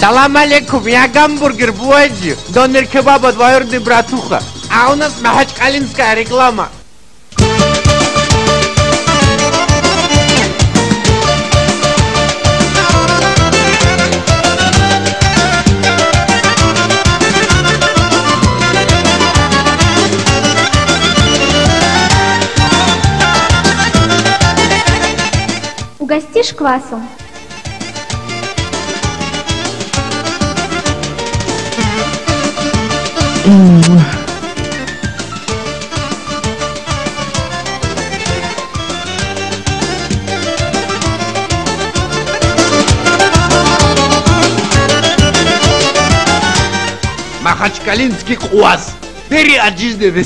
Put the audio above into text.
Салам алейкум, я гамбургер буаджи, донер кебаба двоюродный братуха. А у нас махачкалинская реклама. Угостишь квасом? Махачкалинский квас. Бери отжизненный,